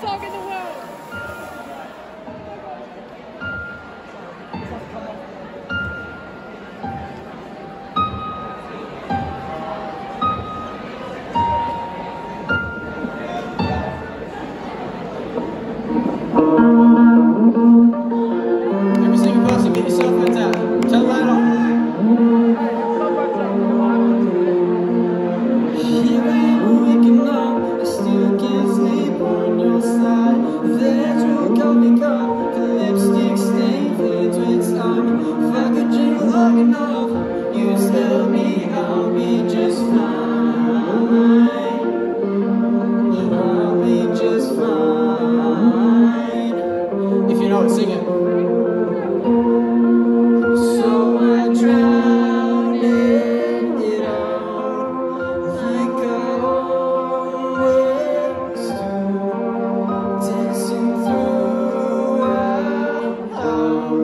song in the world.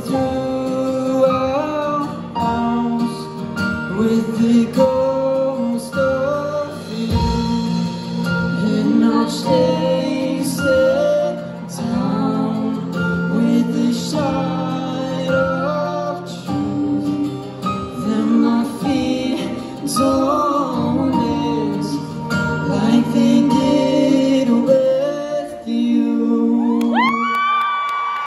through our house with the ghost of you in our state.